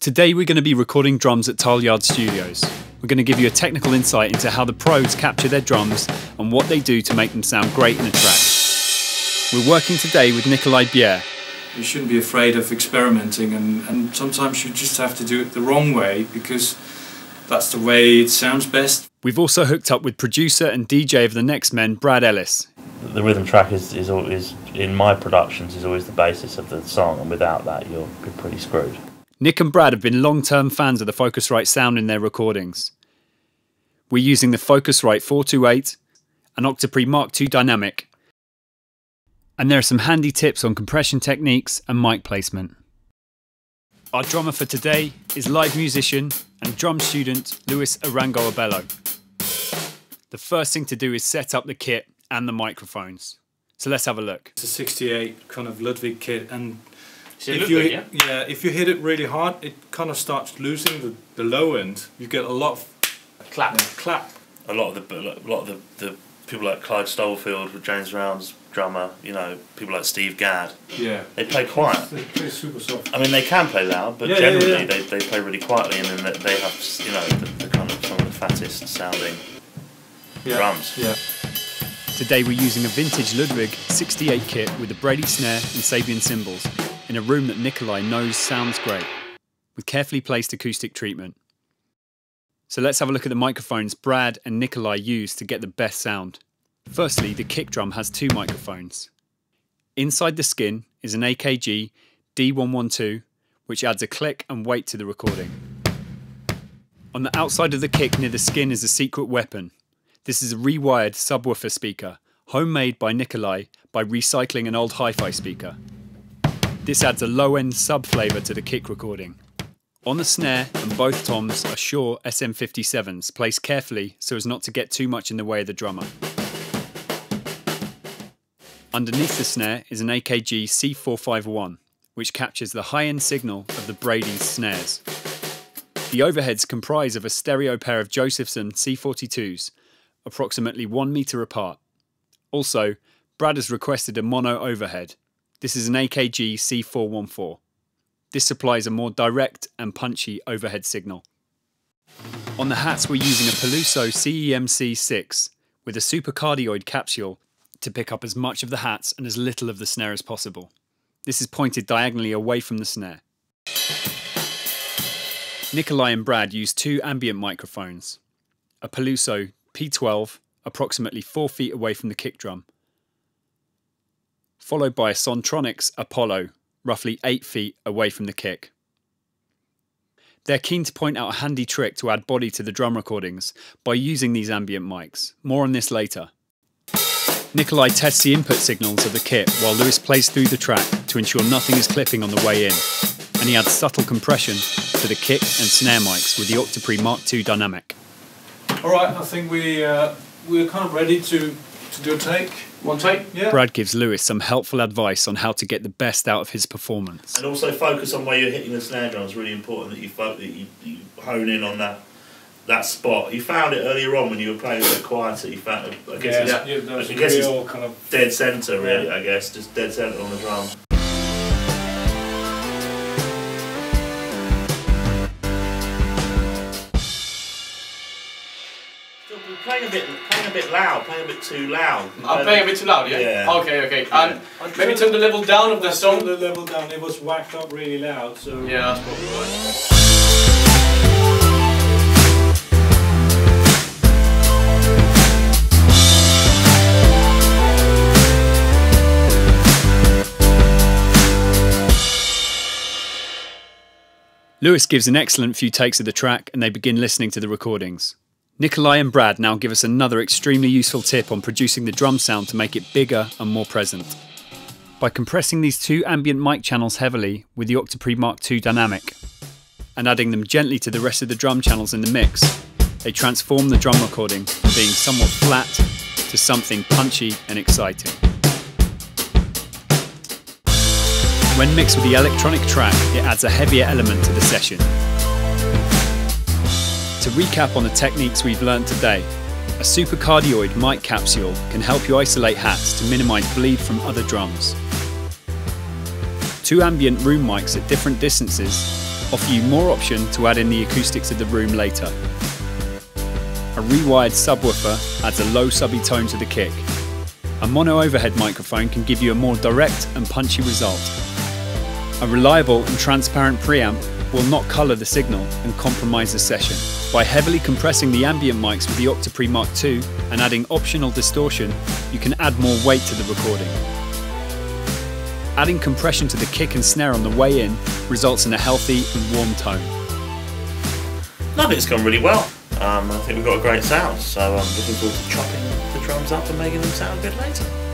Today we're going to be recording drums at Tileyard Studios. We're going to give you a technical insight into how the pros capture their drums and what they do to make them sound great in a track. We're working today with Nicolaj Bjerre. You shouldn't be afraid of experimenting and, and sometimes you just have to do it the wrong way because that's the way it sounds best. We've also hooked up with producer and DJ of the Nextmen, Brad Ellis. The rhythm track is, is, is in my productions is always the basis of the song, and without that, you're, you're pretty screwed. Nick and Brad have been long term fans of the Focusrite sound in their recordings. We're using the Focusrite 428, an Octopre Mark II Dynamic, and there are some handy tips on compression techniques and mic placement. Our drummer for today is live musician and drum student Luis Arango Abello. The first thing to do is set up the kit and the microphones. So let's have a look. It's a 68 kind of Ludwig kit and So if Ludwig, you yeah? yeah if you hit it really hard it kind of starts losing the, the low end. You get a lot of Clap. clap. A lot of the a lot of the, the people like Clyde Stubblefield, with James Brown's drummer, you know, people like Steve Gadd, Yeah. they play quiet. They play super soft. I mean, they can play loud, but Yeah, yeah, generally yeah. They, they play really quietly, and then they- they have, you know, the, the kind of some of the fattest sounding Yeah. drums. Yeah. Today we're using a vintage Ludwig 68 kit with a Brady snare and Sabian cymbals in a room that Nicolaj knows sounds great, with carefully placed acoustic treatment. So let's have a look at the microphones Brad and Nicolaj use to get the best sound. Firstly, the kick drum has two microphones. Inside the skin is an AKG D112, which adds a click and weight to the recording. On the outside of the kick near the skin is a secret weapon, this is a rewired subwoofer speaker, homemade by Nicolaj by recycling an old hi fi speaker. This adds a low end sub flavour to the kick recording. On the snare and both toms are Shure SM57s placed carefully so as not to get too much in the way of the drummer. Underneath the snare is an AKG C451, which captures the high end signal of the Brady's snares. The overheads comprise of a stereo pair of Josephson C42s, approximately one metre apart. Also, Brad has requested a mono overhead. This is an AKG C414. This supplies a more direct and punchy overhead signal. On the hats, we're using a Peluso CEMC 6 with a supercardioid capsule to pick up as much of the hats and as little of the snare as possible. This is pointed diagonally away from the snare. Nicolaj and Brad use two ambient microphones a Peluso P12, approximately 4 feet away from the kick drum, followed by a Sontronics Apollo, roughly 8 feet away from the kick. They're keen to point out a handy trick to add body to the drum recordings by using these ambient mics. More on this later. Nicolaj tests the input signals of the kit while Luis plays through the track to ensure nothing is clipping on the way in, and he adds subtle compression to the kick and snare mics with the Octopre Mark II Dynamic. All right, I think we uh, we're kind of ready to to do a take. One take. Yeah. Brad gives Luis some helpful advice on how to get the best out of his performance. And also focus on where you're hitting the snare drum. It's really important that you, fo- that you, you hone in on that that spot. You found it earlier on when you were playing a bit quieter. You found, I guess, Yeah, it's yeah, I guess it's kind of dead centre, really. I guess just dead centre on the drum. Playing a bit, playing a bit loud, playing a bit too loud. I'm playing a bit too loud, yeah? Yeah. Okay, okay. And maybe turn the level down of the Let's turn song. the level down. It was whacked up really loud, so Yeah, that's probably right. Luis gives an excellent few takes of the track and they begin listening to the recordings. Nicolaj and Brad now give us another extremely useful tip on producing the drum sound to make it bigger and more present. By compressing these two ambient mic channels heavily with the Octopre Mark II Dynamic and adding them gently to the rest of the drum channels in the mix, they transform the drum recording from being somewhat flat to something punchy and exciting. When mixed with the electronic track, it adds a heavier element to the session. To recap on the techniques we've learned today, a supercardioid mic capsule can help you isolate hats to minimize bleed from other drums. Two ambient room mics at different distances offer you more option to add in the acoustics of the room later. A rewired subwoofer adds a low subby tone to the kick. A mono overhead microphone can give you a more direct and punchy result. A reliable and transparent preamp will not colour the signal and compromise the session. By heavily compressing the ambient mics with the Octopre Mark II and adding optional distortion, you can add more weight to the recording. Adding compression to the kick and snare on the way in results in a healthy and warm tone. Love it, it's gone really well. Um, I think we've got a great sound, so I'm looking forward to chopping the drums up and making them sound good later.